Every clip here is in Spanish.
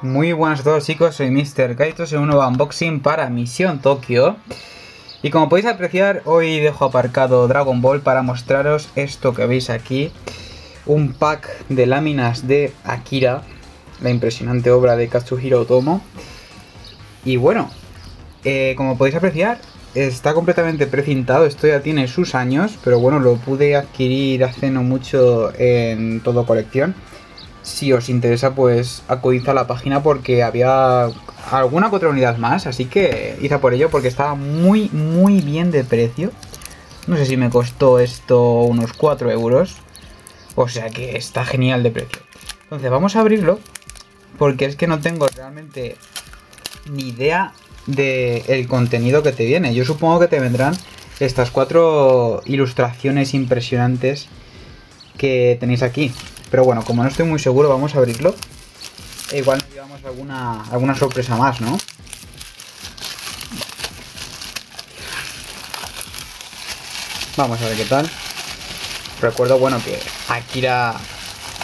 Muy buenas a todos chicos, soy Mr. Kaito, soy un nuevo unboxing para Misión Tokio. Y como podéis apreciar, hoy dejo aparcado Dragon Ball para mostraros esto que veis aquí. Un pack de láminas de Akira, la impresionante obra de Katsuhiro Otomo. Y bueno, eh, como podéis apreciar, está completamente precintado, esto ya tiene sus años Pero bueno, lo pude adquirir hace no mucho en todo colección si os interesa, pues acudid a la página porque había alguna otra unidad más, así que hice por ello porque estaba muy, muy bien de precio. No sé si me costó esto unos 4 euros, o sea que está genial de precio. Entonces vamos a abrirlo porque es que no tengo realmente ni idea del contenido que te viene. Yo supongo que te vendrán estas cuatro ilustraciones impresionantes que tenéis aquí. Pero bueno, como no estoy muy seguro, vamos a abrirlo. E igual nos llevamos alguna, alguna sorpresa más, ¿no? Vamos a ver qué tal. Recuerdo, bueno, que Akira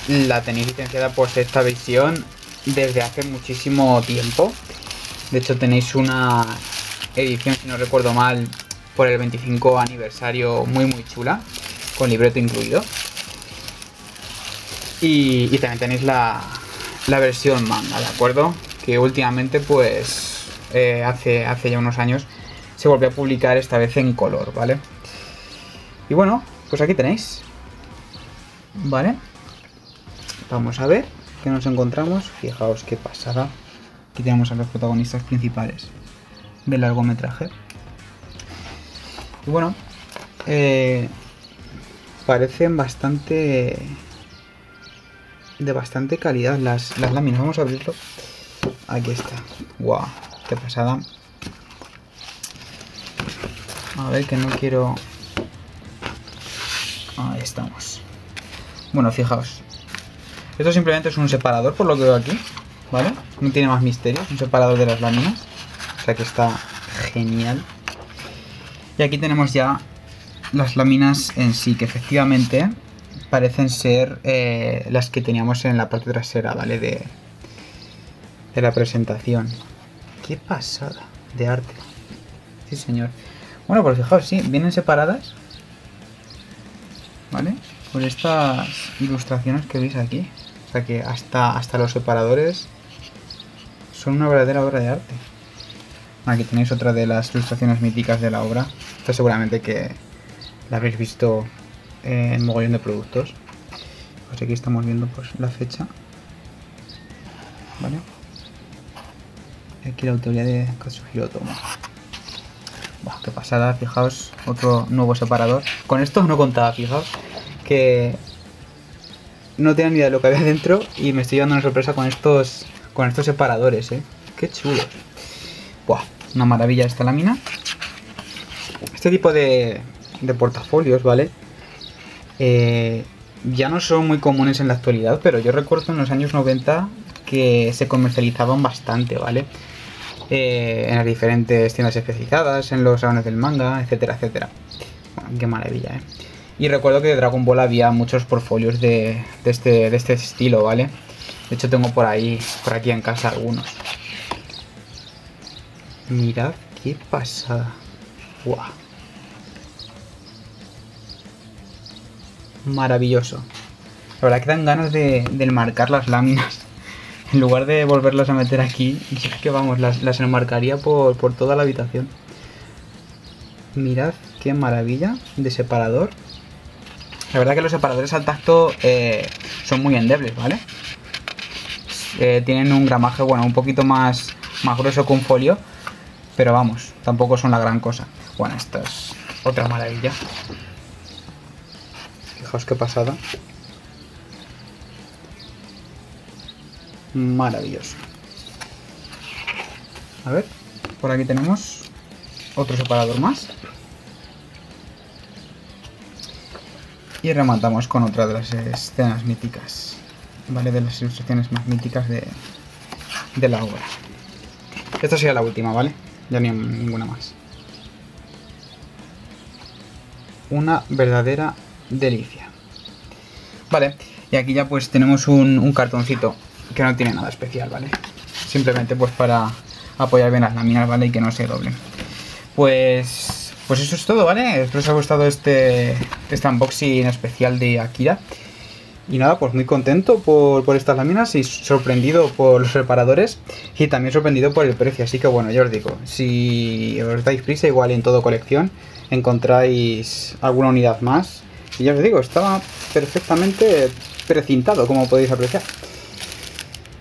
la tenéis licenciada pues esta versión desde hace muchísimo tiempo. De hecho tenéis una edición, si no recuerdo mal, por el 25 aniversario muy muy chula, con libreto incluido. Y, también tenéis la, versión manga, ¿de acuerdo? Que últimamente, pues, eh, hace, hace ya unos años se volvió a publicar esta vez en color, ¿vale? Y bueno, pues aquí tenéis. ¿Vale? Vamos a ver qué nos encontramos. Fijaos qué pasada. Aquí tenemos a los protagonistas principales del largometraje. Y bueno, eh, parecen bastante de bastante calidad las, láminas. Vamos a abrirlo. Aquí está. Wow, qué pasada. A ver que no quiero... Ahí estamos. Bueno, fijaos. Esto simplemente es un separador, por lo que veo aquí. ¿Vale? No tiene más misterio. un separador de las láminas. O sea que está genial. Y aquí tenemos ya las láminas en sí, que efectivamente parecen ser eh, las que teníamos en la parte trasera, ¿vale? De, de la presentación. Qué pasada de arte. Sí, señor. Bueno, pues fijaos, sí, vienen separadas. ¿Vale? Por estas ilustraciones que veis aquí. O sea que hasta, hasta los separadores son una verdadera obra de arte. Aquí tenéis otra de las ilustraciones míticas de la obra. Esto seguramente que la habréis visto en mogollón de productos. Pues aquí estamos viendo pues la fecha. ¿Vale? Aquí la autoría de Katsuhiro Tomo. Buah, qué pasada, fijaos, otro nuevo separador. Con esto no contaba, fijaos, que no tenía ni idea de lo que había dentro y me estoy llevando una sorpresa con estos con estos separadores, ¿eh? Qué chulos. Buah, una maravilla esta lámina. Este tipo de, de portafolios, ¿vale? Eh, ya no son muy comunes en la actualidad, pero yo recuerdo en los años 90 que se comercializaban bastante, ¿vale? Eh, en las diferentes tiendas especializadas, en los salones del manga, etcétera, etcétera. qué maravilla, ¿eh? Y recuerdo que de Dragon Ball había muchos portfolios de, este, de este estilo, ¿vale? De hecho tengo por ahí, por aquí en casa algunos. Mirad qué pasada. ¡Guau! Maravilloso. La verdad que dan ganas de, enmarcar las láminas. En lugar de volverlas a meter aquí, es que vamos, las, enmarcaría por, toda la habitación. Mirad qué maravilla de separador. La verdad que los separadores al tacto eh, son muy endebles, ¿vale? Eh, tienen un gramaje, bueno, un poquito más, más grueso que un folio. Pero vamos, tampoco son la gran cosa. Bueno, esto es otra maravilla. Fijaos qué pasada. Maravilloso. A ver, por aquí tenemos otro separador más. Y rematamos con otra de las escenas míticas, ¿vale? De las ilustraciones más míticas de, de la obra. Esta sería la última, ¿vale? Ya ni ninguna más. Una verdadera delicia. Vale, y aquí ya pues tenemos un, cartoncito que no tiene nada especial, ¿vale? simplemente pues para apoyar bien las láminas, ¿vale? Y que no se doblen. Pues, pues eso es todo, ¿vale? Espero os haya gustado este, este unboxing especial de Akira. Y nada, pues muy contento por, por, estas láminas y sorprendido por los reparadores y también sorprendido por el precio. Así que bueno, yo os digo, si os dais prisa, igual en todo colección encontráis alguna unidad más. Y ya os digo, estaba perfectamente precintado, como podéis apreciar.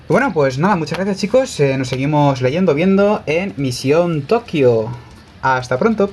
Bueno, pues nada, muchas gracias chicos. Eh, nos seguimos leyendo, viendo en Misión Tokio. Hasta pronto.